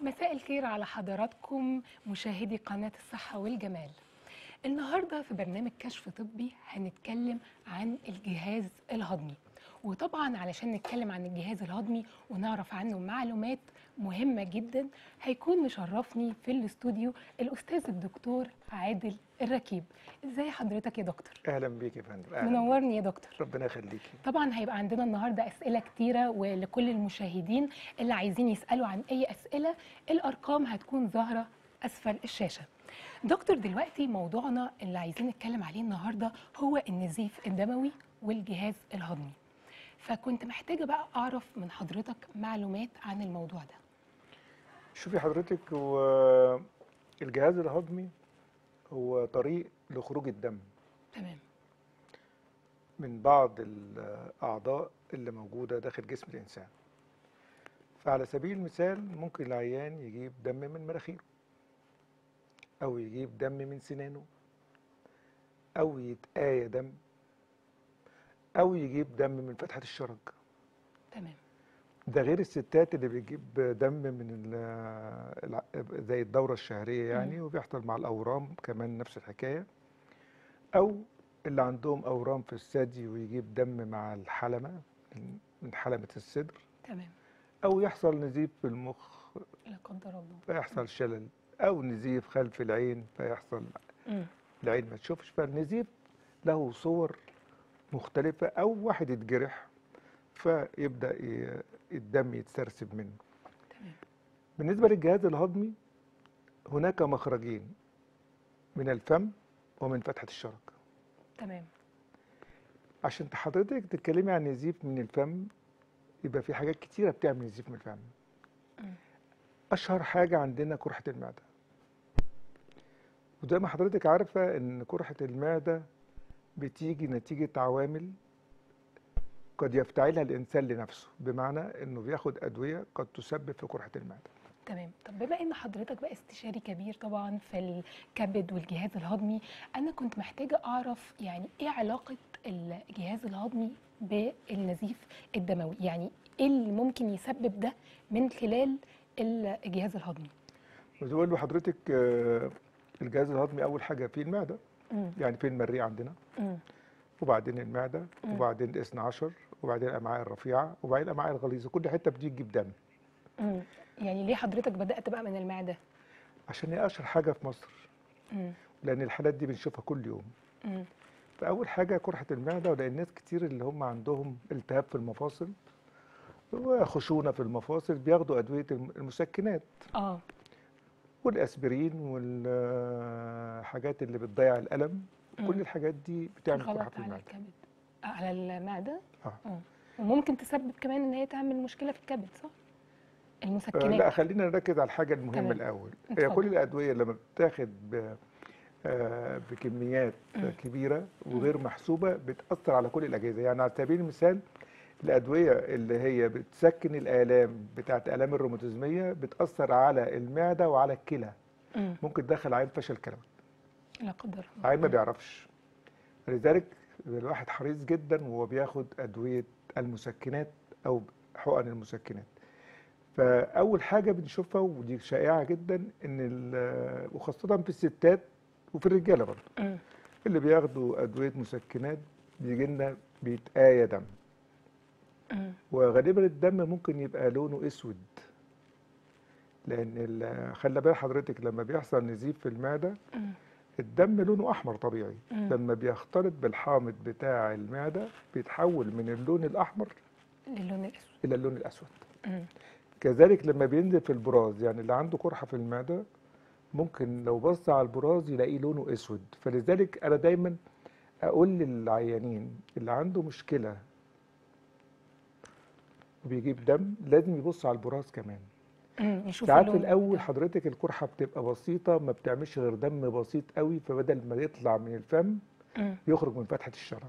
مساء الخير على حضراتكم مشاهدي قناة الصحة والجمال. النهاردة في برنامج كشف طبي هنتكلم عن الجهاز الهضمي. وطبعا علشان نتكلم عن الجهاز الهضمي ونعرف عنه معلومات مهمة جدا هيكون مشرفني في الاستوديو الأستاذ الدكتور عادل الركيب. إزاي حضرتك يا دكتور؟ أهلا بيك يا فندم. منورني يا دكتور. ربنا يخليكي طبعا هيبقى عندنا النهارده أسئلة كتيرة ولكل المشاهدين اللي عايزين يسألوا عن أي أسئلة الأرقام هتكون ظاهرة أسفل الشاشة. دكتور دلوقتي موضوعنا اللي عايزين نتكلم عليه النهارده هو النزيف الدموي والجهاز الهضمي. فكنت محتاجة بقى أعرف من حضرتك معلومات عن الموضوع ده. شوفي حضرتك هو الجهاز الهضمي هو طريق لخروج الدم. تمام. من بعض الأعضاء اللي موجودة داخل جسم الإنسان. فعلى سبيل المثال ممكن العيان يجيب دم من مناخيره أو يجيب دم من سنانه أو يتآية دم أو يجيب دم من فتحة الشرج. تمام. ده غير الستات اللي بتجيب دم من زي الدورة الشهرية يعني وبيحصل مع الأورام كمان نفس الحكاية. أو اللي عندهم أورام في الثدي ويجيب دم مع الحلمة من- حلمة الصدر. تمام. أو يحصل نزيف في المخ. لا قدر الله. فيحصل شلل. أو نزيف خلف العين فيحصل مم. العين ما تشوفش. فالنزيف له صور مختلفة أو واحد يتجرح فيبدأ الدم يتسرسب منه. تمام. بالنسبة للجهاز الهضمي هناك مخرجين من الفم ومن فتحة الشرج تمام. عشان حضرتك تتكلمي عن نزيف من الفم يبقى في حاجات كتيرة بتعمل نزيف من الفم. مم. أشهر حاجة عندنا قرحة المعدة. وزي ما حضرتك عارفة إن قرحة المعدة بتيجي نتيجة عوامل قد يفتعلها الإنسان لنفسه بمعنى إنه بياخد أدوية قد تسبب في قرحة المعدة. تمام. طب بما إن حضرتك بقى استشاري كبير طبعا في الكبد والجهاز الهضمي أنا كنت محتاجة أعرف يعني إيه علاقة الجهاز الهضمي بالنزيف الدموي؟ يعني إيه اللي ممكن يسبب ده من خلال الجهاز الهضمي؟ ما لحضرتك آه، الجهاز الهضمي أول حاجة فيه المعدة. امم يعني في المريء عندنا؟ وبعدين المعدة مم. وبعدين الاثنى عشر وبعدين الأمعاء الرفيعة وبعدين الأمعاء الغليظة. كل حتة بتجيب دم امم يعني ليه حضرتك بدأت بقى من المعدة؟ عشان هي أشهر حاجة في مصر. امم لأن الحالات دي بنشوفها كل يوم. امم فأول حاجة قرحة المعدة ولأن ناس كتير اللي هم عندهم التهاب في المفاصل وخشونة في المفاصل بياخدوا أدوية الم- المسكنات. آه. والأسبرين والحاجات اللي بتضيع الألم مم. كل الحاجات دي بتعمل غلط في على المعدة الكبد آه، على المعدة آه. آه وممكن تسبب كمان إن هي تعمل مشكلة في الكبد صح آه، المسكنات لا خلينا نركز على الحاجة المهمة تمام. الأول هي. كل الأدوية لما بتاخد ب- آه، بكميات مم. كبيرة وغير محسوبة بتأثر على كل الأجهزة يعني على سبيل المثال الأدوية اللي هي بتسكن الآلام بتاعت آلام الروماتيزمية بتأثر على المعدة وعلى الكلى. ممكن تدخل عين فشل كلوي لا قدر الله. عين ما بيعرفش. لذلك الواحد حريص جدا وهو بياخد أدوية المسكنات أو حقن المسكنات. فأول حاجة بنشوفها ودي شائعة جدا إن ال- وخاصة في الستات وفي الرجالة برضه. اللي بياخدوا أدوية مسكنات بيجي لنا بيتآية دم. وغالبا الدم ممكن يبقى لونه أسود لأن خلي بال حضرتك لما بيحصل نزيف في المعدة. الدم لونه أحمر طبيعي. لما بيختلط بالحامض بتاع المعدة بيتحول من اللون الأحمر للون الأسود إلى اللون الأسود. كذلك لما بينزل في البراز يعني اللي عنده قرحة في المعدة ممكن لو بص على البراز يلاقيه لونه أسود فلذلك أنا دايما أقول للعيانين اللي عنده مشكلة وبيجيب دم لازم يبص على البراز كمان ساعات الأول. حضرتك القرحه بتبقى بسيطة ما بتعملش غير دم بسيط قوي فبدل ما يطلع من الفم. يخرج من فتحة الشرج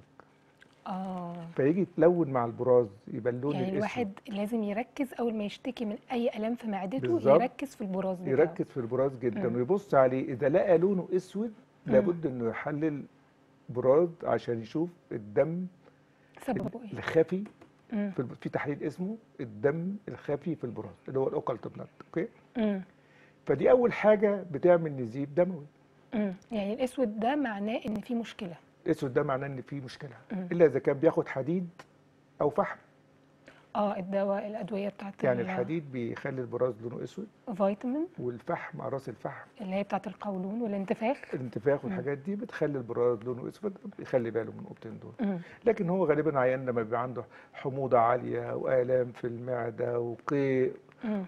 آه فيجي يتلون مع البراز يبقى اللون يعني الأسود الواحد لازم يركز أول ما يشتكي من أي الام في معدته بالظبط. يركز في البراز بتاعه يركز في البراز جدا مم. ويبص عليه إذا لقى لونه أسود مم. لابد إنه يحلل براز عشان يشوف الدم سببه إيه الخفي مم. في, الب- في تحليل اسمه الدم الخفي في البراز اللي هو ال occult blood okay مم. فدي أول حاجة بتعمل نزيف دموي مم. يعني الأسود ده معناه إن في مشكلة الأسود ده معناه إن في مشكلة مم. إلا إذا كان بياخد حديد أو فحم آه الدواء الأدوية بتاعت يعني ال- الحديد بيخلي البراز لونه أسود؟ فيتامين. والفحم اقراص الفحم. اللي هي بتاعت القولون والانتفاخ. الانتفاخ والحاجات دي بتخلي البراز لونه أسود بيخلي باله من النقطتين دول. لكن هو غالبا عيان لما بيبقى عنده حموضة عالية وآلام في المعدة وقيء.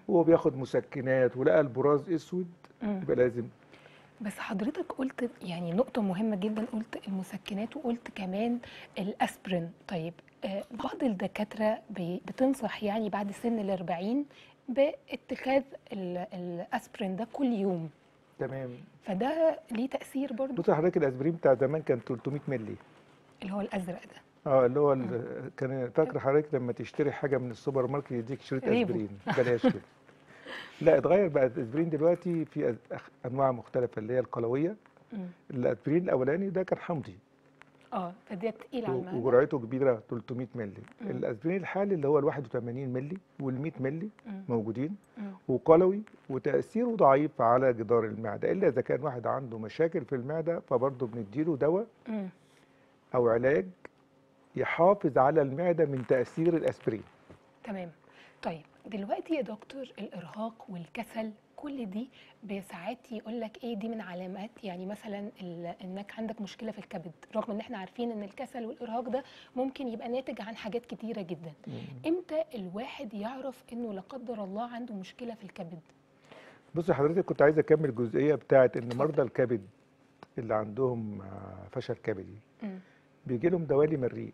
وهو بياخد مسكنات ولقى البراز أسود. يبقى لازم. بس حضرتك قلت يعني نقطة مهمة جدا قلت المسكنات وقلت كمان الأسبرين. طيب بعض الدكاترة بتنصح يعني بعد سن الأربعين باتخاذ ال- الأسبرين ده كل يوم. تمام. فده ليه تأثير برضو. بص حضرتك الأسبرين بتاع زمان كان 300 مللي. اللي هو الأزرق ده. آه اللي هو ال- كان فاكر حضرتك لما تشتري حاجة من السوبر ماركت يديك شريط. أسبرين. بلاش كده. لا اتغير بقى الأسبرين دلوقتي في أنواع مختلفة اللي هي القلوية. الأسبرين الأولاني ده كان حمضي. آه فده تقيل على المعدة وجرعته كبيرة 300 مللي مم. الاسبرين الحالي اللي هو ال 81 مللي وال 100 مللي مم. موجودين مم. وقلوي وتأثيره ضعيف على جدار المعدة إلا إذا كان واحد عنده مشاكل في المعدة فبرضه بنديله دواء. أو علاج يحافظ على المعدة من تأثير الأسبرين تمام طيب دلوقتي يا دكتور الإرهاق والكسل كل دي بساعات يقول لك إيه دي من علامات يعني مثلا إنك عندك مشكلة في الكبد رغم إن إحنا عارفين إن الكسل والإرهاق ده ممكن يبقى ناتج عن حاجات كتيرة جدا إمتى الواحد يعرف إنه لا قدر الله عنده مشكلة في الكبد بص حضرتك كنت عايز أكمل الجزئيه بتاعت إن. مرضى الكبد اللي عندهم آه، فشل كبدي. بيجي لهم دوالي مريء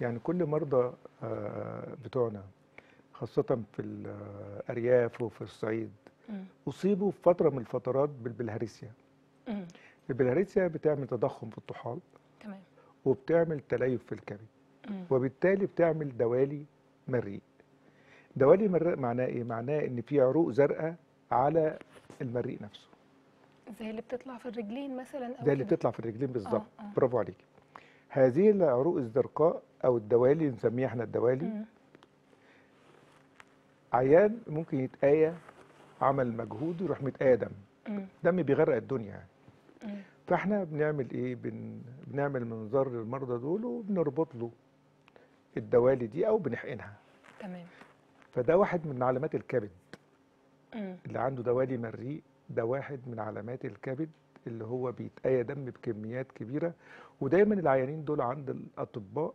يعني كل مرضى آه، بتوعنا خاصة في الأرياف وفي الصعيد مم. أصيبوا في فترة من الفترات بالبلهارسيا. البلهارسيا بتعمل تضخم في الطحال تمام وبتعمل تليف في الكبد. وبالتالي بتعمل دوالي مريء دوالي مريء معناه إيه معناه إن في عروق زرقاء على المريء نفسه زي اللي بتطلع في الرجلين مثلا أو زي اللي. بتطلع في الرجلين بالظبط آه. برافو عليك هذه العروق الزرقاء أو الدوالي نسميها إحنا الدوالي مم. عيان ممكن يتآية عمل مجهود ويروح متآية دم بيغرق الدنيا يعني. فاحنا بنعمل إيه؟ بن... بنعمل منظار للمرضى دول وبنربط له الدوالي دي أو بنحقنها. تمام. فده واحد من علامات الكبد. مم. اللي عنده دوالي مريء ده واحد من علامات الكبد اللي هو بيتآية دم بكميات كبيرة. ودايما العيانين دول عند الأطباء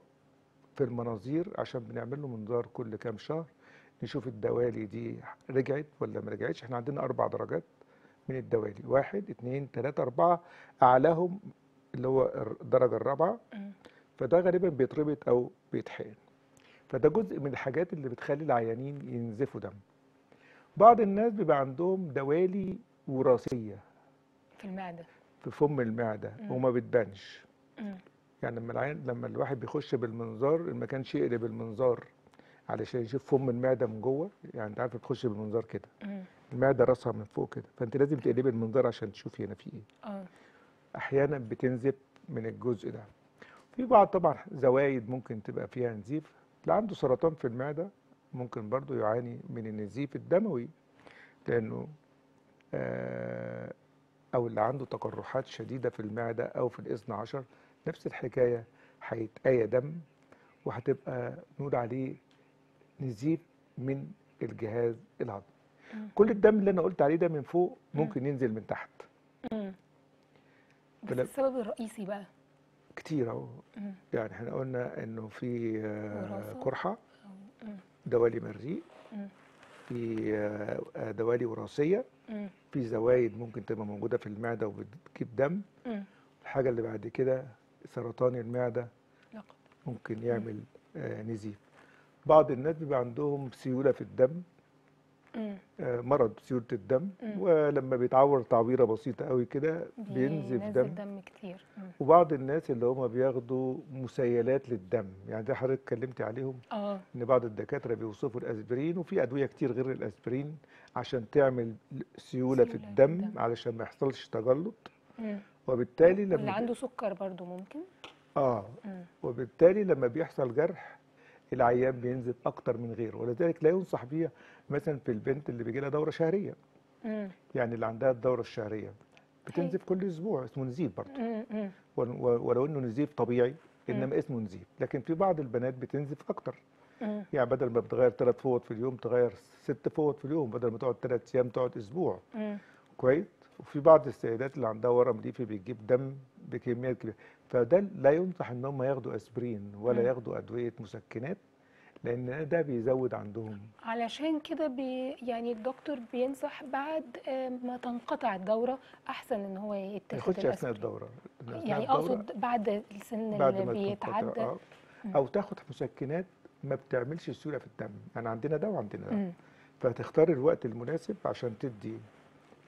في المناظير عشان بنعمل له منظار كل كام شهر. نشوف الدوالي دي رجعت ولا ما رجعتش. إحنا عندنا أربع درجات من الدوالي. واحد اتنين تلاتة أربعة أعلاهم اللي هو الدرجة الرابعة. فده غالبا بيتربط أو بيتحقن فده جزء من الحاجات اللي بتخلي العيانين ينزفوا دم. بعض الناس بيبقى عندهم دوالي وراثية. في المعدة. في فم المعدة مم. وما بتبانش. يعني لما العين لما الواحد بيخش بالمنظار ما كانش يقلب المنظار علشان يشوف فم المعدة من جوه يعني أنت عارف بتخش بالمنظار كده. مم. المعدة راسها من فوق كده. فأنت لازم تقلبي المنظار عشان تشوفي هنا في إيه. آه. أحيانا بتنزف من الجزء ده. في بعض طبعا زوايد ممكن تبقى فيها نزيف. اللي عنده سرطان في المعدة ممكن برضو يعاني من النزيف الدموي. لأنه آه، أو اللي عنده تقرحات شديدة في المعدة أو في الاثنى عشر نفس الحكاية هيتآية دم وهتبقى نقول عليه نزيف من الجهاز الهضمي. كل الدم اللي أنا قلت عليه ده من فوق مم. ممكن ينزل من تحت. بس السبب الرئيسي بقى كتير أهو. يعني إحنا قلنا إنه في آه،. قرحه مم. دوالي مريء. في آه، آه، دوالي وراثية. في زوايد ممكن تبقى موجودة في المعدة وبتجيب دم. الحاجة اللي بعد كده سرطان المعدة ممكن يعمل آه، نزيف بعض الناس بيبقى عندهم سيولة في الدم. آه، مرض سيولة الدم. ولما بيتعور تعويرة بسيطة قوي كده بينزف بينزل دم دم كتير. وبعض الناس اللي هم بياخدوا مسيلات للدم يعني ده حضرتك اتكلمتي عليهم آه إن بعض الدكاترة بيوصفوا الأسبرين وفي أدوية كتير غير الأسبرين عشان تعمل سيولة سيولة في الدم الدم. علشان ما يحصلش تجلط مم. وبالتالي اللي لما عنده سكر برضو ممكن آه مم. وبالتالي لما بيحصل جرح العيان بينزف أكتر من غيره ولذلك لا ينصح بيها مثلا في البنت اللي بيجي لها دورة شهرية. مم. يعني اللي عندها الدورة الشهرية. بتنزف كل أسبوع اسمه نزيف برضه. ولو إنه نزيف طبيعي إنما اسمه نزيف. لكن في بعض البنات بتنزف أكتر. مم. يعني بدل ما بتغير ثلاث فوط في اليوم تغير ست فوط في اليوم. بدل ما تقعد ثلاث أيام تقعد أسبوع. مم. كويس؟ وفي بعض السيدات اللي عندها ورم ليفي بيجيب دم بكميات كبيرة. فده لا ينصح إن هم ياخدوا أسبرين ولا مم. ياخدوا أدوية مسكنات لأن ده بيزود عندهم. علشان كده بي يعني الدكتور بينصح بعد آه، ما تنقطع الدورة أحسن إن هو يتخذ ياخدش أثناء الدورة. أثناء يعني أقصد بعد السن بعد اللي بيتعدى. آه. أو تاخد مسكنات ما بتعملش سيولة في الدم. يعني عندنا ده وعندنا ده. فتختار الوقت المناسب عشان تدي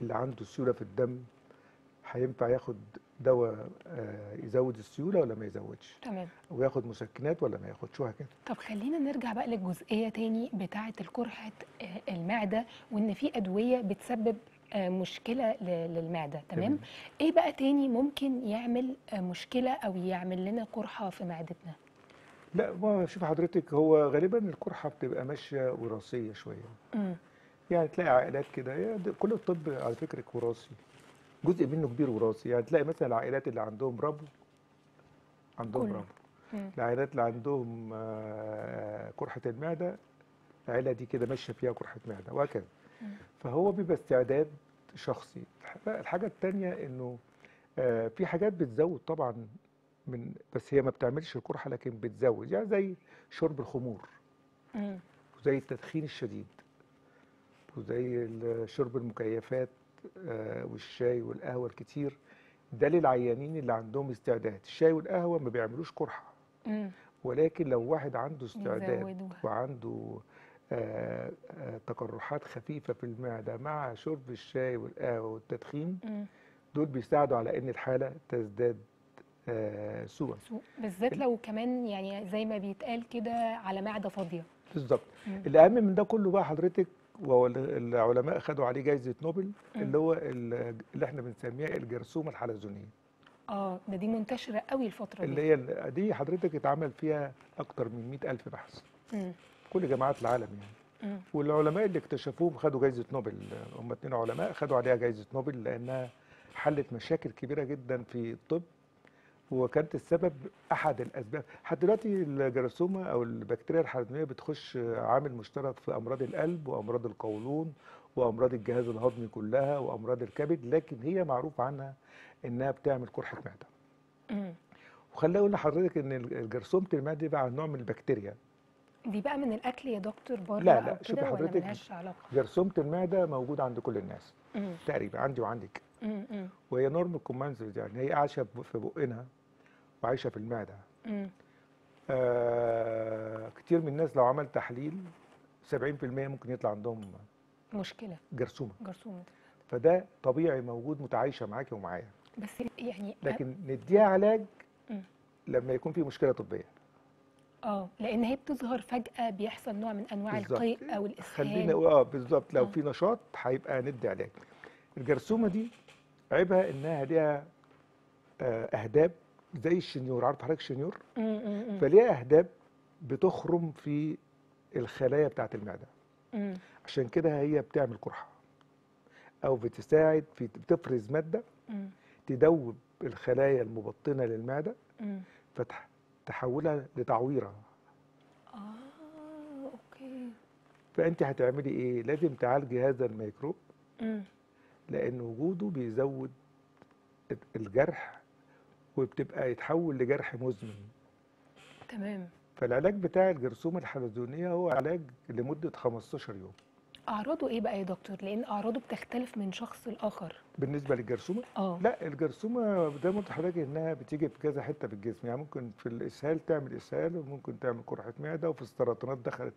اللي عنده سيولة في الدم هينفع ياخد دواء آه، يزود السيولة ولا ما يزودش؟ تمام. وياخد مسكنات ولا ما ياخدش؟ وهكذا. طب خلينا نرجع بقى للجزئية تاني بتاعة القرحة آه، المعدة وإن في أدوية بتسبب آه، مشكلة ل- للمعدة. تمام؟ تمام. إيه بقى تاني ممكن يعمل مشكلة أو يعمل لنا قرحة في معدتنا؟ لا ما شوف حضرتك هو غالبا القرحة بتبقى ماشية وراثية شوية. يعني تلاقي عائلات كده. ده- كل الطب على فكرة وراثي. جزء منه كبير وراثي. يعني تلاقي مثلا العائلات اللي عندهم ربو عندهم كله. ربو. العائلات اللي عندهم آه، قرحه المعدة العيلة دي كده ماشية فيها قرحه معدة وهكذا. فهو بيبقى استعداد شخصي. الح- الحاجة الثانية إنه آه، في حاجات بتزود طبعا من بس هي ما بتعملش القرحه لكن بتزود. يعني زي شرب الخمور. وزي التدخين الشديد. وزي شرب المكيفات آه، والشاي والقهوة الكتير ده للعيانين اللي عندهم استعداد الشاي والقهوة ما بيعملوش قرحة مم. ولكن لو واحد عنده استعداد. وعنده آه، آه، تقرحات خفيفة في المعدة مع شرب الشاي والقهوة والتدخين. دول بيساعدوا على إن الحالة تزداد سوءا سوء. بالذات لو كمان يعني زي ما بيتقال كده على معدة فاضية بالظبط. الأهم من ده كله بقى حضرتك وهو ال- العلماء خدوا عليه جائزه نوبل. اللي هو ال- اللي إحنا بنسميها الجرثومة الحلزونية آه ده دي منتشرة قوي الفترة اللي دي هي ال- دي حضرتك اتعمل فيها أكتر من 100 ألف بحث مم. كل جامعات العالم يعني مم. والعلماء اللي اكتشفوهم خدوا جائزه نوبل هم اتنين علماء خدوا عليها جائزه نوبل لأنها حلت مشاكل كبيرة جدا في الطب وكانت السبب أحد الأسباب. حتى دلوقتي الجراثومة أو البكتيريا الحلزونيه بتخش عامل مشترك في أمراض القلب وأمراض القولون وأمراض الجهاز الهضمي كلها وأمراض الكبد لكن هي معروف عنها إنها بتعمل قرحة معدة. مم. وخليني أقول لحضرتك إن الجرثومه المعدة دي بقى نوع من البكتيريا. دي بقى من الأكل يا دكتور بره لا، لا، شوفي حضرتك، جرثومه المعدة موجوده عند كل الناس. تقريبا عندي وعندك. وهي normal commensals يعني هي عايشه في بقنا. وعايشه في المعدة. آه كتير من الناس لو عمل تحليل 70% ممكن يطلع عندهم مشكلة. جرثومة. جرثومة. فده طبيعي موجود متعايشة معاكي ومعايا. بس يعني لكن نديها علاج مم. لما يكون في مشكلة طبية. آه لأن هي بتظهر فجأة بيحصل نوع من أنواع. القيء أو خلينا الاسهال آه بالظبط. لو آه. في نشاط هيبقى ندي علاج. الجرثومة دي عيبها إنها ليها آه، أهداب زي الشنيور عارف حضرتك الشنيور. فليها أهداب بتخرم في الخلايا بتاعة المعدة مم. عشان كده هي بتعمل قرحة أو بتساعد في بتفرز مادة. تدوب الخلايا المبطنة للمعدة. فتحولها لتعويرة آه okay فأنت هتعملي إيه لازم تعالجي هذا الميكروب. لأن وجوده بيزود الجرح وبتبقى يتحول لجرح مزمن. تمام. فالعلاج بتاع الجرثومة الحلزونيه هو علاج لمدة 15 يوم. أعراضه إيه بقى يا دكتور؟ لأن أعراضه بتختلف من شخص لآخر. بالنسبة للجرثومة؟ آه. لا الجرثومة زي ما قلت لحضرتك إنها بتيجي في كذا حتة في الجسم. يعني ممكن في الإسهال تعمل إسهال وممكن تعمل قرحة معدة وفي السرطانات دخلت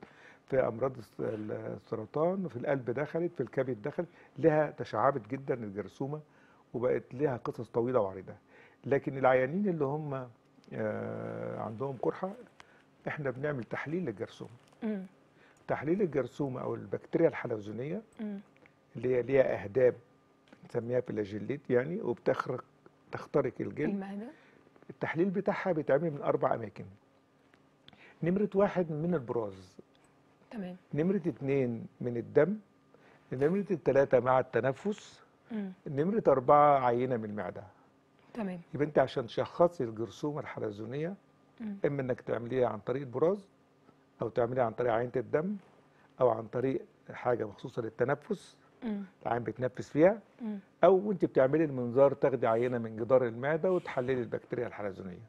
في أمراض الس- السرطان وفي القلب دخلت في الكبد دخلت لها تشعبت جدا الجرثومة وبقت لها قصص طويلة وعريضة. لكن العيانين اللي هم آه، عندهم قرحه إحنا بنعمل تحليل للجرثومة. تحليل الجرثومة أو البكتيريا الحلزونيه. اللي هي ليها إهداب بنسميها فلاجيليت يعني وبتخرق تخترق الجلد. التحليل بتاعها بيتعمل من أربع أماكن. نمرة واحد من البراز. تمام. نمرة اتنين من الدم. نمرة التلاتة مع التنفس. مم. نمرة أربعة عينة من المعدة. تمام يبقى أنت عشان تشخصي الجرثومة الحلزونية مم. إما إنك تعمليها عن طريق البراز أو تعمليها عن طريق عينة الدم أو عن طريق حاجة مخصوصة للتنفس. العين بتنفس فيها مم. أو وأنت بتعملي المنظار تاخدي عينة من جدار المعدة وتحللي البكتيريا الحلزونية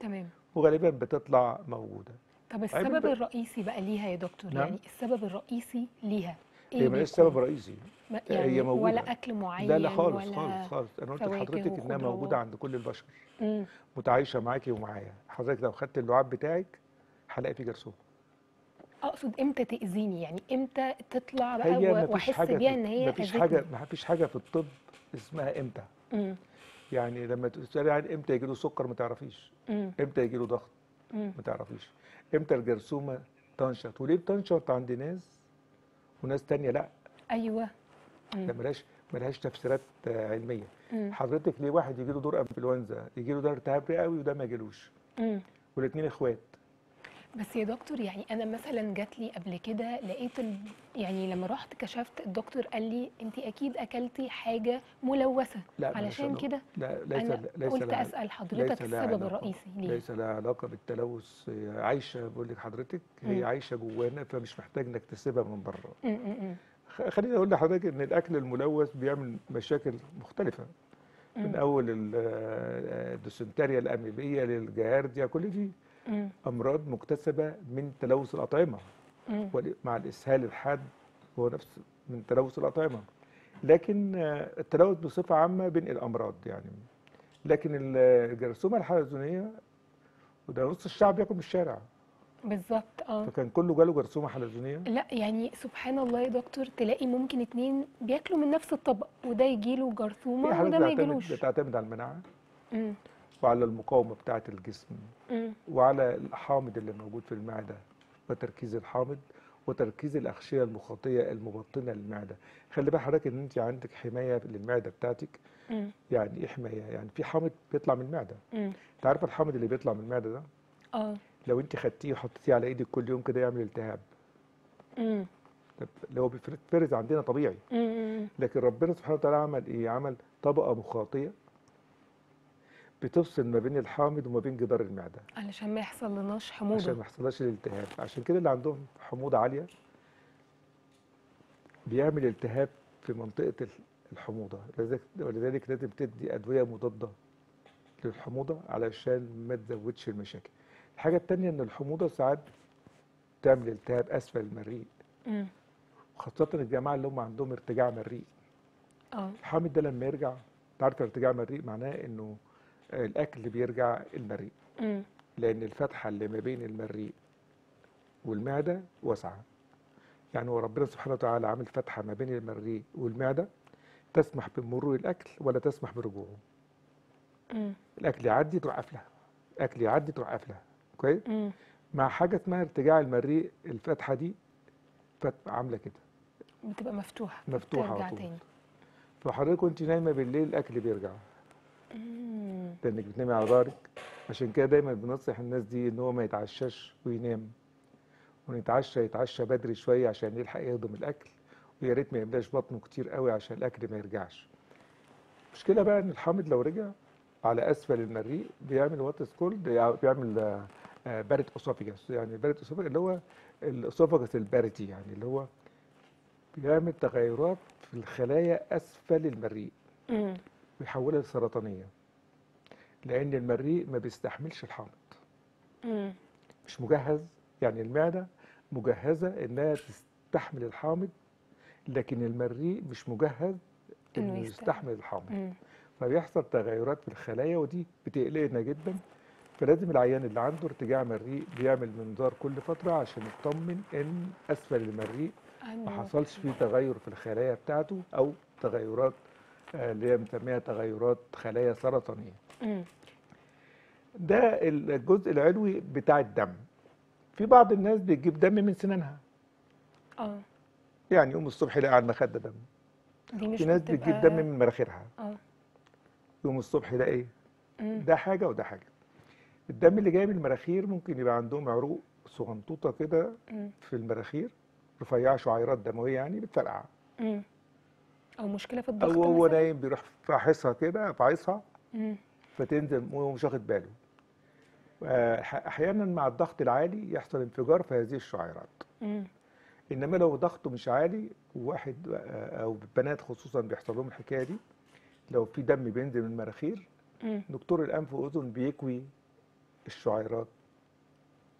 تمام وغالبا بتطلع موجودة طب السبب. الرئيسي بقى ليها يا دكتور نعم. يعني السبب الرئيسي ليها إيه مالهاش بيكون؟ سبب رئيسي ما- هي يعني موجودة. ولا أكل معين لا لا خالص ولا خالص خالص أنا قلت لحضرتك إنها. موجودة عند كل البشر مم. متعايشة معاكي ومعايا حضرتك لو خدت اللعاب بتاعك هلاقي فيه جرثومة أقصد إمتى تأذيني يعني إمتى تطلع بقى وأحس بيها إن هي مفيش حاجة مفيش حاجة في الطب اسمها إمتى مم. يعني لما تسألي عن إمتى يجي له سكر ما تعرفيش. إمتى يجي له ضغط. ما تعرفيش إمتى الجرثومة تنشط وليه بتنشط عند ناس وناس تانية لا أيوه. ده ملهاش ملهاش تفسيرات علمية مم. حضرتك ليه واحد يجي له دور أنفلونزا يجي له ده التهاب رئوي وده ما يجيلوش. والاثنين إخوات بس يا دكتور يعني أنا مثلا جات لي قبل كده لقيت ال... يعني لما رحت كشفت الدكتور قال لي انت أكيد اكلتي حاجة ملوثة لا علشان. كده لا ليس أنا ليس قلت لها- أسأل حضرتك السبب. الرئيسي ليه ليس لها علاقة بالتلوث عايشة بقول لك حضرتك هي مم. عايشة جوانا فمش محتاج إنك تسيبها من بره خليني أقول لحضرتك إن الأكل الملوث بيعمل مشاكل مختلفة من. أول ال- آه، الديسنتريا الأميبية للجهارديا كل دي. أمراض مكتسبة من تلوث الأطعمة. مع الإسهال الحاد هو نفس من تلوث الأطعمة. لكن آه، التلوث بصفة عامة بينقل امراض يعني. لكن ال- الجرثومة الحلزونيه وده نص الشعب ياكل من الشارع. بالظبط آه. فكان كله جاله جرثومة حلزونيه لا يعني سبحان الله يا دكتور تلاقي ممكن اتنين بياكلوا من نفس الطبق وده يجيله جرثومة وده ما يجيلوش. بتعتمد على المناعة. وعلى المقاومة بتاعة الجسم مم. وعلى الحامض اللي موجود في المعدة وتركيز الحامض وتركيز الأغشية المخاطية المبطنة للمعدة خلي بقى حضرتك إن أنت عندك حماية للمعدة بتاعتك مم. يعني إيه حماية يعني في حامض بيطلع من المعدة مم. أنت عارفه الحامض اللي بيطلع من المعدة ده آه لو أنت خدتيه وحطيتيه على إيدك كل يوم كده يعمل التهاب مم. طب اللي هو بيتفرز عندنا طبيعي مم. لكن ربنا سبحانه وتعالى عمل إيه عمل طبقة مخاطية بتفصل ما بين الحامض وما بين جدار المعدة. علشان ما يحصل لناش عشان حموضه ما يحصلهاش الالتهاب. عشان كده اللي عندهم حموضة عالية بيعمل التهاب في منطقة ال- الحموضة. لذلك ولذلك لازم تدي أدوية مضادة للحموضة علشان ما تزودش المشاكل. الحاجة التانية إن الحموضة ساعات تعمل التهاب أسفل المريء. خاصة الجماعة اللي هم عندهم ارتجاع مريء. آه. الحامض ده لما يرجع تعرف ارتجاع المريء معناه إنه الأكل بيرجع المريء. لأن الفتحة اللي ما بين المريء والمعدة واسعة يعني هو ربنا سبحانه وتعالى عامل فتحة ما بين المريء والمعدة تسمح بمرور الأكل ولا تسمح برجوعه مم. الأكل يعدي تروح قافله الأكل يعدي تروح قافله كويس. مع حاجة اسمها ارتجاع المريء الفتحة دي عاملة كده بتبقى مفتوحة مفتوحة ترجع. تاني فحضرتك وأنت نايمة بالليل الأكل بيرجع. لانك بتنامي على ظهرك. عشان كده دايما بننصح الناس دي إن هو ما يتعشاش وينام. ونتعشى يتعشى بدري شوية عشان يلحق يهضم الأكل. ويا ريت ما يملاش بطنه كتير قوي عشان الأكل ما يرجعش. المشكلة بقى إن الحامض لو رجع على أسفل المريء بيعمل what's called بيعمل Barrett esophagus يعني Barrett esophagus اللي هو ال esophagus البارتي يعني اللي هو بيعمل تغيرات في الخلايا أسفل المريء. ويحولها لسرطانية. لأن المريء ما بيستحملش الحامض. مش مجهز يعني المعدة مجهزة إنها تستحمل الحامض لكن المريء مش مجهز إنه إنه يستحمل. الحامض. فبيحصل تغيرات في الخلايا ودي بتقلقنا جدا فلازم العيان اللي عنده ارتجاع مريء بيعمل منظار كل فترة عشان يطمن إن أسفل المريء ما عنده حصلش فيه تغير في الخلايا بتاعته أو تغيرات آه، اللي هي بنسميها تغيرات خلايا سرطانية. ده الجزء العلوي بتاع الدم. في بعض الناس بتجيب دم من سنانها. آه. يعني يقوم الصبح يلاقي على المخده دم. في ناس بتجيب دم من مناخيرها. آه. يقوم الصبح يلاقي إيه. ده حاجة وده حاجة. الدم اللي جاي من المناخير ممكن يبقى عندهم عروق صغنطوطة كده. في المراخير رفيعة شعيرات دموية يعني بتفرقع. أو مشكلة في الضغط أو هو نايم بيروح فاحصها كده فاعصها مم. فتنزل وهو مش واخد باله آه، أحيانا مع الضغط العالي يحصل انفجار في هذه الشعيرات مم. إنما لو ضغطه مش عالي وواحد آه، أو البنات خصوصا بيحصل لهم الحكاية دي لو في دم بينزل من المراخير مم. دكتور الأنف واذن بيكوي الشعيرات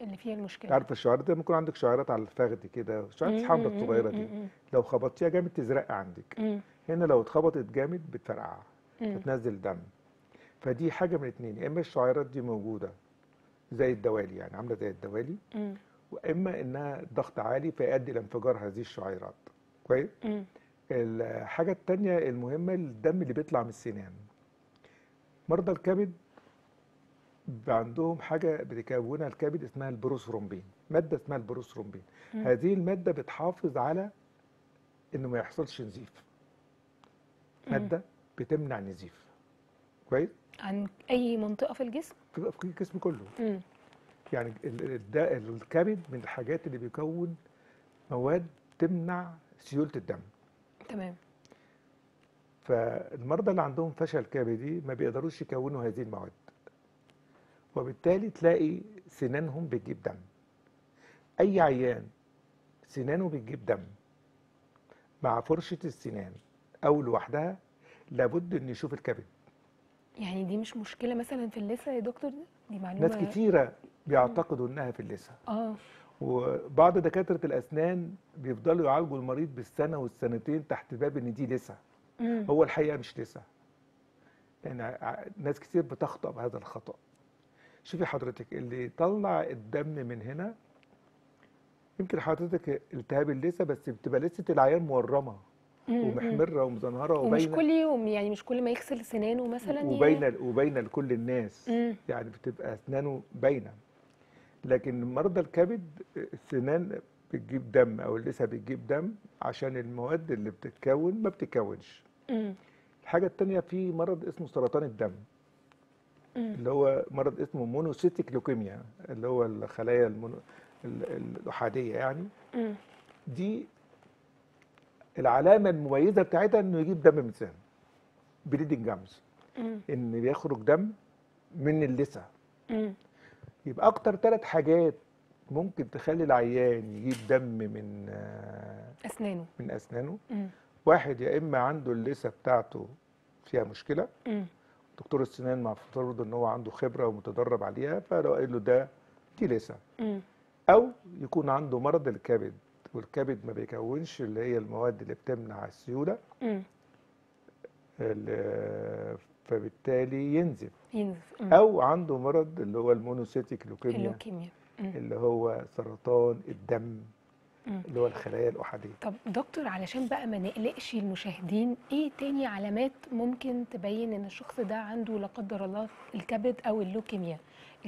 اللي فيها المشكلة عارفه الشعيرات ده ممكن عندك شعيرات على الفخذ كده الشعيرات. الحمراء. الصغيرة دي. لو خبطتيها جامد تزرق عندك. هنا لو اتخبطت جامد بتفرقع. بتنزل دم فدي حاجة من اتنين يا إما الشعيرات دي موجودة زي الدوالي يعني عاملة زي الدوالي. واما إنها ضغط عالي فيؤدي إلى انفجار هذه الشعيرات كويس. الحاجة التانية المهمة الدم اللي بيطلع من السنان مرضى الكبد عندهم حاجة بيكونها الكبد اسمها البروثرومبين مادة اسمها البروثرومبين. هذه المادة بتحافظ على إنه ما يحصلش نزيف. مادة بتمنع النزيف كويس عن أي منطقة في الجسم؟ في الجسم كله. مم. يعني ال- ال- ده الكبد من الحاجات اللي بيكون مواد تمنع سيولة الدم. تمام. فالمرضى اللي عندهم فشل كبدي ما بيقدروش يكونوا هذه المواد. وبالتالي تلاقي سنانهم بتجيب دم. أي عيان سنانه بتجيب دم مع فرشة السنان أو لوحدها لابد إن يشوف الكبد. يعني دي مش مشكلة مثلا في اللثة يا دكتور؟ دي معلومة ناس كتيرة بيعتقدوا إنها في اللثة. آه. وبعض دكاترة الأسنان بيفضلوا يعالجوا المريض بالسنة والسنتين تحت باب إن دي لسه مم. هو الحقيقة مش لسه يعني ع- ناس كتير بتخطأ بهذا الخطأ. شوفي حضرتك اللي يطلع الدم من هنا يمكن حضرتك التهاب اللثة بس بتبقى لثة العيان مورمة. مم. ومحمرة ومزنهرة ومش كل يوم يعني مش كل ما يغسل سنانه مثلا ي- وباينة وباينة لكل الناس مم. يعني بتبقى أسنانه باينة لكن مرضى الكبد السنان بتجيب دم أو اللثة بتجيب دم عشان المواد اللي بتتكون ما بتتكونش مم. الحاجة التانية في مرض اسمه سرطان الدم مم. اللي هو مرض اسمه monocytic leukemia اللي هو الخلايا ال mono ال- ال- الأحادية يعني مم. دي العلامة المميزة بتاعتها إنه يجيب دم من سنه bleeding gums. إن بيخرج دم من اللثة مم. يبقى أكتر ثلاث حاجات ممكن تخلي العيان يجيب دم من آه، أسنانه من أسنانه مم. واحد يا إما عنده اللثة بتاعته فيها مشكلة مم. دكتور السنان مفترض إن هو عنده خبرة ومتدرب عليها فلو قال له ده دي لسه. أو يكون عنده مرض الكبد والكبد ما بيكونش اللي هي المواد اللي بتمنع السيولة فبالتالي ينزف ينزف. أو عنده مرض اللي هو ال monocytic leukemia ال leukemia. اللي هو سرطان الدم مم. اللي هو الخلايا الأحادية طب دكتور علشان بقى ما نقلقش المشاهدين إيه تاني علامات ممكن تبين إن الشخص ده عنده لا قدر الله الكبد أو اللوكيميا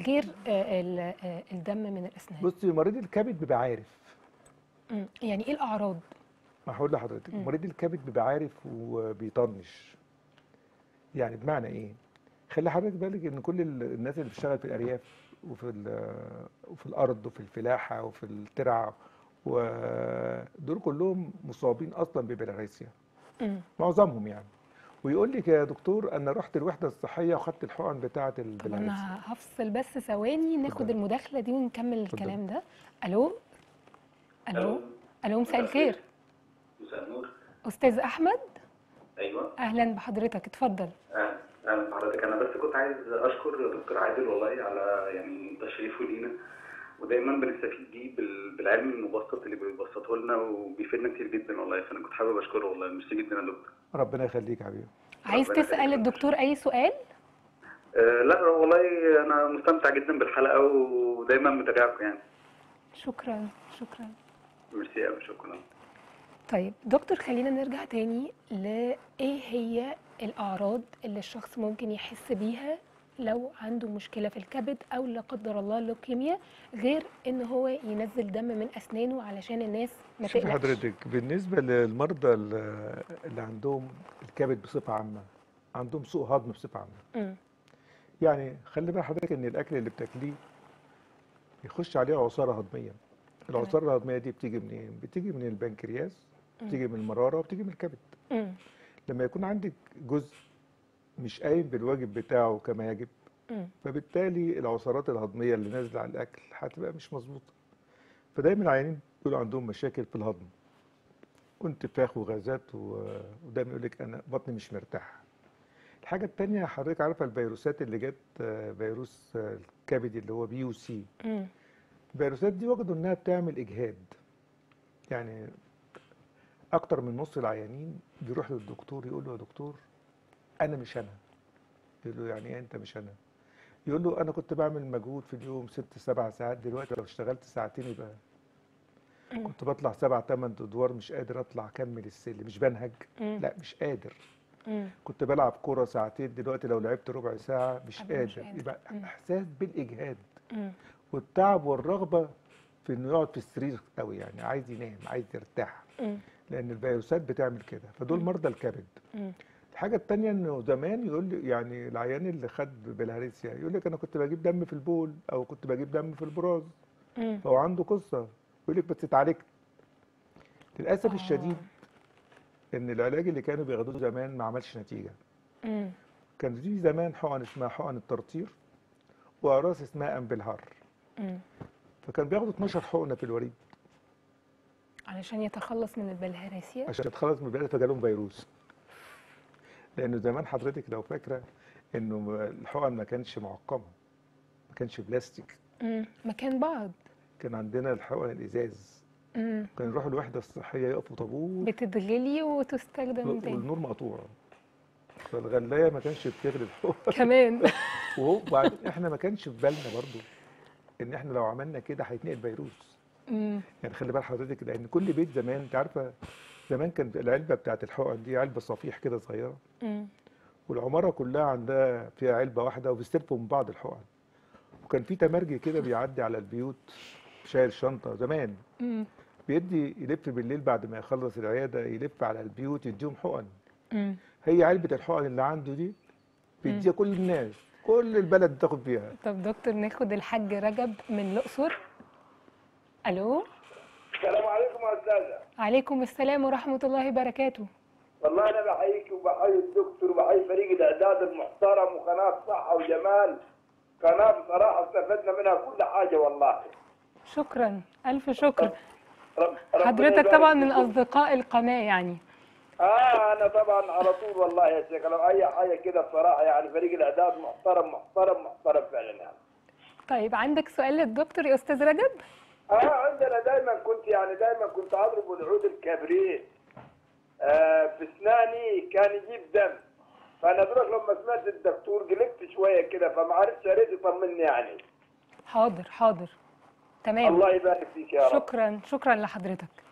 غير آه، آه، الدم من الأسنان بصي مريض الكبد بيبقى عارف. يعني إيه الأعراض؟ ما هقول لحضرتك. مريض الكبد بيبقى عارف وبيطنش. يعني بمعنى إيه؟ خلي حضرتك بالك إن كل ال- الناس اللي بتشتغل في الأرياف وفي ال- وفي الأرض وفي الفلاحة وفي الترع ودول كلهم مصابين أصلا ببلغارسيا. معظمهم يعني. ويقول لك يا دكتور أنا رحت الوحدة الصحية وخدت الحقن بتاعة طب البلغارسيا أنا هفصل بس ثواني ناخد. المداخلة دي ونكمل. الكلام ده. ألو؟ ألو؟ ألو. ألو مساء الخير. مساء النور. أستاذ أحمد؟ أيوه. أهلا بحضرتك اتفضل. أهلا أهلا بحضرتك. أنا بس كنت عايز أشكر دكتور عادل والله على يعني تشريفه لينا. ودايما بنستفيد بيه بال- بالعلم المبسط اللي بيبسطه لنا وبيفيدنا كتير جدا والله. فأنا كنت حابب أشكره والله. ميرسي جدا يا دكتور. ربنا يخليك يا حبيبي. عايز تسأل. الدكتور أي سؤال؟ أه لا والله أنا مستمتع جدا بالحلقة ودايما متابعكم يعني. شكرا شكرا. ميرسي قوي شكرا. طيب دكتور خلينا نرجع تاني لايه هي الأعراض اللي الشخص ممكن يحس بيها لو عنده مشكلة في الكبد أو لا قدر الله لوكيميا غير إن هو ينزل دم من أسنانه علشان الناس ما شوفي تقلقش؟ حضرتك بالنسبة للمرضى اللي عندهم الكبد بصفة عامة عندهم سوء هضم بصفة عامة. مم. يعني خلي بال حضرتك إن الأكل اللي بتاكليه يخش عليه عصارة هضمية. العصاره الهضميه دي بتيجي منين؟ بتيجي من البنكرياس بتيجي من المرارة وبتيجي من الكبد. لما يكون عندك جزء مش قايم بالواجب بتاعه كما يجب. فبالتالي العصارات الهضمية اللي نازلة على الأكل هتبقى مش مظبوطة. فدايما العيانين بيقولوا عندهم مشاكل في الهضم. وانتفاخ وغازات و- ودايما يقول لك أنا بطني مش مرتاح الحاجة التانية حضرتك عارفة الفيروسات اللي جت آه، فيروس آه، الكبدي اللي هو B و C. الفيروسات دي وجدوا إنها بتعمل إجهاد يعني أكتر من نص العيانين بيروح للدكتور يقول له يا دكتور أنا مش أنا يقول له يعني إيه أنت مش أنا يقول له أنا كنت بعمل مجهود في اليوم ست سبع ساعات دلوقتي لو اشتغلت ساعتين يبقى. كنت بطلع سبع تمن أدوار مش قادر أطلع أكمل السلم مش بنهج. لا مش قادر. كنت بلعب كورة ساعتين دلوقتي لو لعبت ربع ساعة مش قادر. يبقى. إحساس بالإجهاد. والتعب والرغبة في إنه يقعد في السرير قوي يعني عايز ينام عايز يرتاح. لأن الفيروسات بتعمل كده فدول. مرضى الكبد. الحاجة التانية إنه زمان يقول لي يعني العيان اللي خد بالهارسيا يقول لك أنا كنت بجيب دم في البول أو كنت بجيب دم في البراز. فهو عنده قصة يقول لك بس اتعالجت للأسف آه. الشديد إن العلاج اللي كانوا بياخدوه زمان ما عملش نتيجة. كان في زمان حقن اسمها حقن الترطير واقراص اسمها أمبلهار مم. فكان بياخدوا 12 حقنة في الوريد. علشان يتخلص من البلهارسيا عشان يتخلص من البلد فجالهم فيروس. لأنه زمان حضرتك لو فاكرة إنه الحقن ما كانش معقمة ما كانش بلاستيك. مم. مكان بعض. كان عندنا الحقن الإزاز. مم. كانوا يروحوا الوحده الصحيه يقفوا طابور. بتتغلي وتستخدم تاني. والنور مقطوع. فالغلاية ما كانش بتغلي الحقن. كمان. وبعدين إحنا ما كانش في بالنا برضو ان إحنا لو عملنا كده هيتنقل فيروس. يعني خلي بال حضرتك لأن كل بيت زمان انت عارفة زمان كانت العلبة بتاعت الحقن دي علبة صفيح كده صغيرة مم. والعمارة كلها عندها فيها علبة واحدة وبيستلفوا من بعض الحقن وكان في تمرجي كده بيعدي على البيوت شايل شنطة زمان مم. بيدي يلف بالليل بعد ما يخلص العيادة يلف على البيوت يديهم حقن مم. هي علبة الحقن اللي عنده دي بيديها كل الناس كل البلد بتاخد فيها. طب دكتور ناخد الحاج رجب من الأقصر. ألو؟ السلام عليكم يا أستاذة. عليكم السلام ورحمة الله وبركاته. والله أنا بحييك وبحيي الدكتور وبحيي فريق الإعداد المحترم وقناة صحة وجمال. قناة بصراحة استفدنا منها كل حاجة والله. شكرا. ألف شكر. رب ربنا حضرتك طبعا من فيكم. أصدقاء القناة يعني. آه أنا طبعا على طول والله يا شيخ لو أي حاجة كده بصراحه يعني فريق الإعداد محترم محترم محترم فعلا يعني. طيب عندك سؤال للدكتور يا أستاذ رجب؟ آه عندنا دايما كنت يعني دايما كنت أضرب العود الكبريت. آه في أسناني كان يجيب دم. فأنا دروك لما سمعت الدكتور قلقت شوية كده فما عرفتش يا ريت يطمني يعني. حاضر حاضر. تمام. الله يبارك فيك يا رب. شكرا شكرا لحضرتك.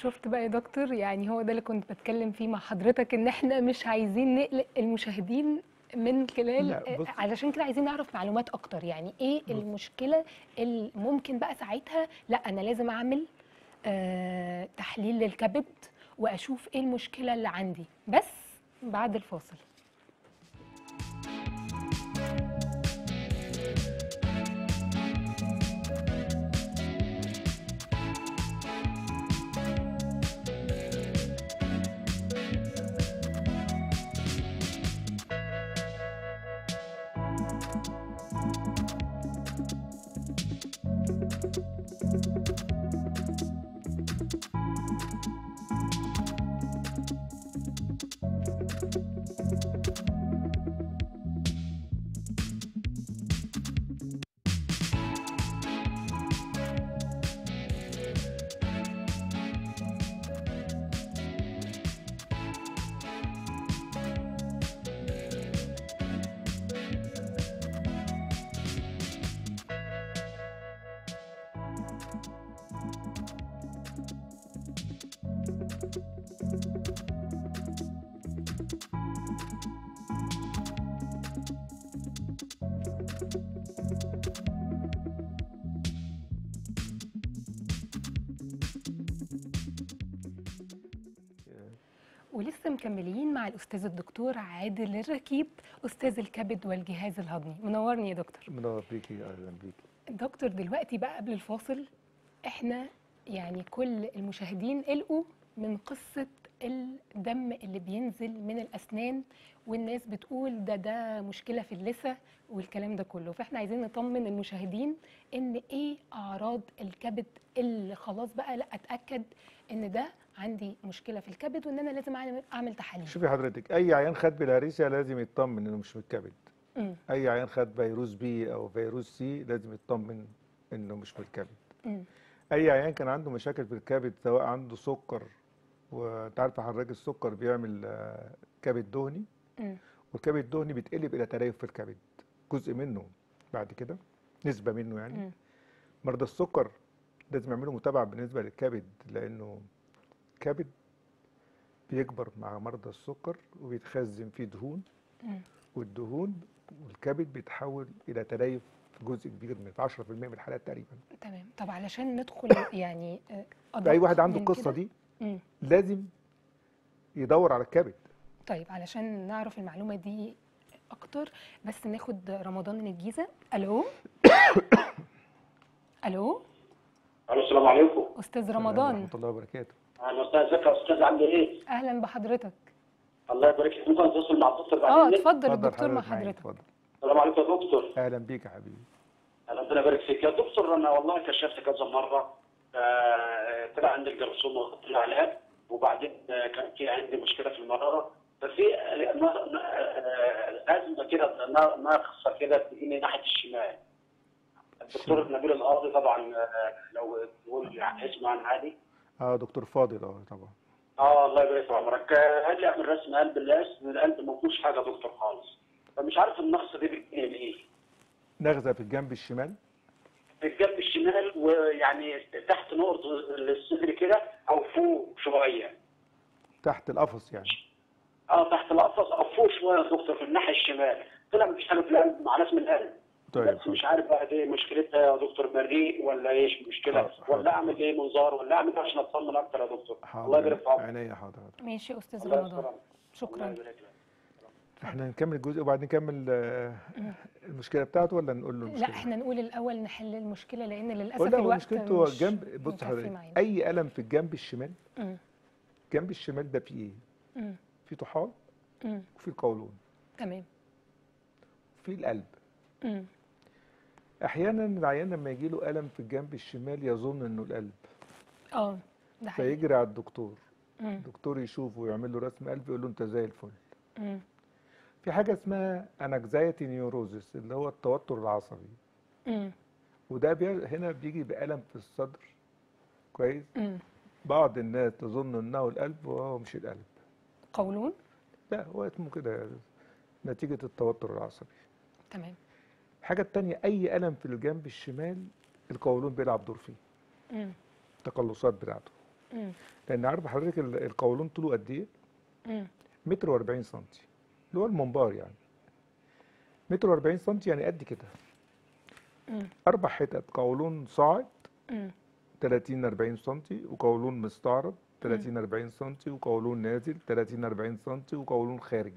شفت بقى يا دكتور؟ يعني هو ده اللي كنت بتكلم فيه مع حضرتك إن إحنا مش عايزين نقلق المشاهدين من خلال لا، بص. علشان كده عايزين نعرف معلومات أكتر. يعني إيه المشكلة اللي ممكن بقى ساعتها لأ أنا لازم أعمل آه تحليل للكبد وأشوف إيه المشكلة اللي عندي. بس بعد الفاصل. ولسه مكملين مع الأستاذ الدكتور عادل الركيب أستاذ الكبد والجهاز الهضمي. منورني يا دكتور. منور بيكي أهلا بيكي. دكتور دلوقتي بقى قبل الفاصل إحنا يعني كل المشاهدين قلقوا من قصة الدم اللي بينزل من الأسنان والناس بتقول ده ده مشكلة في اللثة والكلام ده كله فإحنا عايزين نطمن المشاهدين إن إيه أعراض الكبد اللي خلاص بقى لأ أتأكد إن ده عندي مشكلة في الكبد وإن أنا لازم أعمل- أعمل تحاليل شوفي حضرتك أي عيان خد بلهارسيا لازم يطمن إنه مش من الكبد. أي عيان خد فيروس B أو فيروس C لازم يطمن إنه مش من الكبد. أي عيان كان عنده مشاكل في الكبد سواء عنده سكر وانت عارفه حضرتك السكر بيعمل آه، كبد دهني. والكبد الدهني بيتقلب إلى تليف في الكبد جزء منه بعد كده نسبة منه يعني. مرضى السكر لازم يعملوا متابعة بالنسبة للكبد لأنه الكبد بيكبر مع مرضى السكر وبيتخزن فيه دهون. والدهون والكبد بيتحول إلى تليف في جزء كبير من 10% من الحالات تقريبا تمام طب علشان ندخل يعني آه، أدق واحد عنده القصة. دي مم. لازم يدور على الكبد. طيب علشان نعرف المعلومة دي أكتر بس ناخد رمضان من الجيزة. ألو؟ ألو؟ ألو السلام عليكم. أستاذ رمضان. ورحمة الله وبركاته. أنا أستاذ ازيك يا أستاذ؟ عامل إيه؟ أهلا بحضرتك. الله يبارك فيك. ممكن اتواصل مع الدكتور بعد آه؟ اتفضل الدكتور مع حضرتك اتفضل. السلام عليكم يا دكتور. أهلا بيك يا حبيبي. ربنا يبارك فيك. يا دكتور أنا والله كشفت كذا مرة. طلع عندي الجرثومه وخدت العلاج وبعدين كان في عندي مشكلة في المرارة. ففي أزمة كده ناقصه كده تجيني ناحيه الشمال. الدكتور نبيل القاضي طبعا لو تقول اسمه عن عادي آه دكتور فاضل آه طبعا. آه الله يبارك في عمرك. قال لي اعمل رسم قلب الرسم القلب ما فيهوش حاجة دكتور خالص. فمش عارف النقص دي بتجيني ليه نغزة في الجنب الشمال؟ الجنب الشمال ويعني تحت نقطه الصدر كده أو فوق شوية. تحت القفص يعني. آه تحت القفص أو فوق شوية يا دكتور في الناحية الشمال. طلع مفيش حاجة في القلب مع ناس من القلب طيب بس مش عارف بقى دي مشكلتها يا دكتور مريء ولا إيش المشكلة. ولا أعمل إيه منظار؟ ولا أعمل إيه عشان اطمن أكتر يا دكتور؟ الله يبارك في عينيا حاضر. ماشي الله رمضان. شكرا. إحنا نكمل الجزء وبعدين نكمل آه، المشكلة بتاعته ولا نقول له لا المشكلة إحنا نقول الأول نحل المشكلة لأن للأسف ولا هو الوقت مشكلته هو مش الجنب بص حضرتك. أي ألم في الجنب الشمال. الجنب الشمال ده فيه إيه. في طحال. وفي القولون تمام وفي القلب مم. أحيانا العيان لما يجي له ألم في الجنب الشمال يظن إنه القلب آه ده حقيقي فيجري على الدكتور مم. الدكتور يشوفه ويعمل له رسم قلب يقول له أنت زي الفل مم. في حاجة اسمها anxiety neurosis اللي هو التوتر العصبي مم. وده بي... هنا بيجي بألم في الصدر كويس مم. بعض الناس تظن انه القلب وهو مش القلب قولون لا هو اسمه كده نتيجة التوتر العصبي تمام الحاجة التانية أي ألم في الجنب الشمال القولون بيلعب دور فيه مم. التقلصات بتاعته مم. لأن عارف حضرتك ال- القولون طوله قد إيه؟ مم. متر وأربعين سنتي اللي هو المنبار يعني متر وأربعين سنتي يعني قد كده مم. أربع حتت قولون صاعد مم. 30 40 سنتي وقولون مستعرض 30 40 سنتي وقولون نازل 30 40 سنتي وقولون خارج.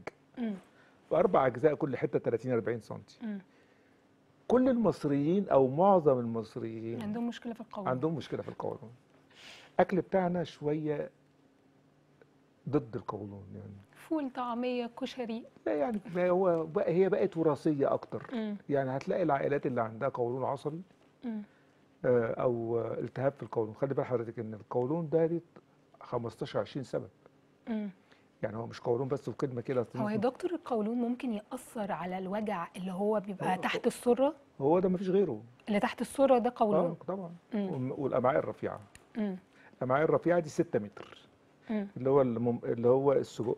واربع أجزاء كل حتة 30 40 سنتي مم. كل المصريين أو معظم المصريين عندهم مشكلة في القولون عندهم مشكلة في القولون الاكل بتاعنا شوية ضد القولون يعني فول طعمية كشري لا يعني ما هو بقى هي بقت وراثية أكتر مم. يعني هتلاقي العائلات اللي عندها قولون عصبي. آه، أو التهاب في القولون خلي بال حضرتك إن القولون ده ليه 15 20 سبب مم. يعني هو مش قولون بس وكلمه كده هو يا دكتور القولون ممكن يأثر على الوجع اللي هو بيبقى هو- تحت السرة هو ده مفيش غيره اللي تحت السرة ده آه قولون طبعا مم. والأمعاء الرفيعة مم. الأمعاء الرفيعة دي 6 متر مم. اللي هو المم... اللي هو السجق.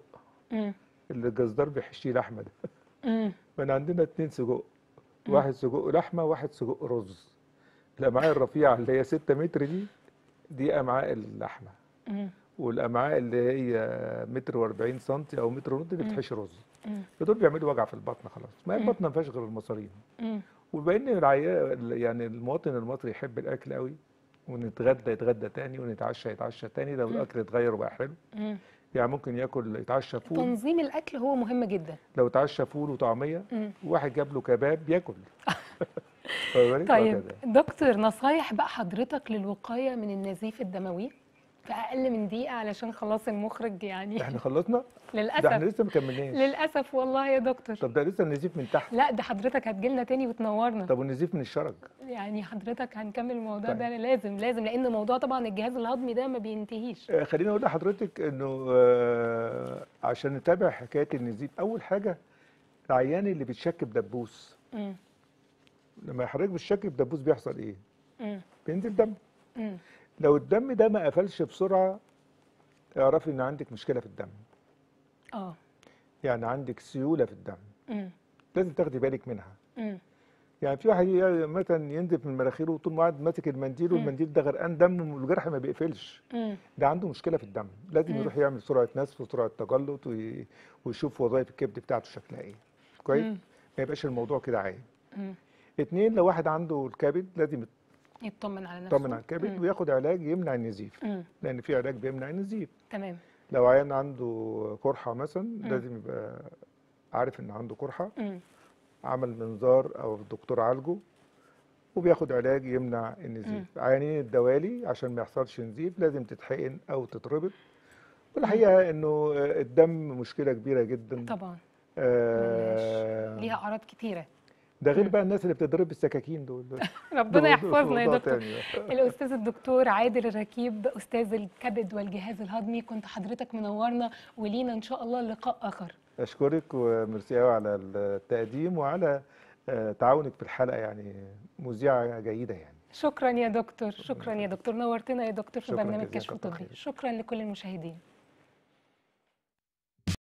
اللي الجزار بيحشيه لحمة ده. من عندنا اتنين سجق واحد سجق لحمة واحد سجق رز الامعاء الرفيعه اللي هي 6 متر دي دي أمعاء اللحمة. والأمعاء اللي هي متر و40 سم أو متر ونص دي. بتحشي رز. دول بيعملوا وجع في البطن خلاص ما. البطن ما فيهاش غير المصارين مم. وبما إن العيا يعني المواطن المصري يحب الأكل قوي ونتغدى يتغدى تاني ونتعشى يتعشى تاني لو. الأكل اتغير وبقى حلو. يعني ممكن ياكل يتعشى فول تنظيم الأكل هو مهم جدا لو اتعشى فول وطعمية. واحد جاب له كباب ياكل؟ طيب. دكتور نصايح بقى حضرتك للوقاية من النزيف الدموي في أقل من دقيقة علشان خلاص المخرج يعني إحنا خلصنا ده إحنا للاسف لسه ما كملناش للأسف والله يا دكتور طب ده لسه النزيف من تحت لا ده حضرتك هتجيلنا تاني وتنورنا طب والنزيف من الشرج يعني حضرتك هنكمل الموضوع طيب. ده لازم لازم لأن موضوع طبعا الجهاز الهضمي ده ما بينتهيش آه، خليني أقول لحضرتك إنه آه، عشان نتابع حكاية النزيف أول حاجة العيان اللي بيتشك بدبوس. لما حضرتك بتشك بدبوس بيحصل إيه؟ مم. بينزل دم مم. لو الدم ده ما قفلش بسرعة اعرفي إن عندك مشكلة في الدم. آه. يعني عندك سيولة في الدم. مم. لازم تاخدي بالك منها. مم. يعني في واحد مثلا ينزف من مناخيره طول ما قاعد ماسك المنديل والمنديل ده غرقان دم والجرح ما بيقفلش. مم. ده عنده مشكلة في الدم. لازم يروح يعمل سرعة نسف وسرعة تجلط وي- ويشوف وظائف الكبد بتاعته شكلها إيه. كويس. ما يبقاش الموضوع كده عايم. اتنين لو واحد عنده الكبد لازم يطمن على نفسه. يطمن على الكبد. وياخد علاج يمنع النزيف مم. لأن في علاج بيمنع النزيف تمام. لو عيان عنده قرحه مثلا مم. لازم يبقى عارف إن عنده قرحه مم. عمل منظار أو الدكتور عالجه وبياخد علاج يمنع النزيف عيانين الدوالي عشان ما يحصلش نزيف لازم تتحقن أو تتربط. والحقيقة إنه الدم مشكلة كبيرة جدا. طبعا. آه ليها أعراض كتيرة. ده غير بقى الناس اللي بتضرب بالسكاكين دول. ربنا يحفظنا يا دكتور. الأستاذ الدكتور عادل الركيب أستاذ الكبد والجهاز الهضمي كنت حضرتك منورنا ولينا إن شاء الله لقاء آخر. أشكرك وميرسي قوي على التقديم وعلى آه، تعاونك في الحلقة يعني مذيعة جيدة يعني. شكرا يا دكتور شكرا يا دكتور. نورتنا يا دكتور في برنامج كشف طبي. شكرا لكل المشاهدين.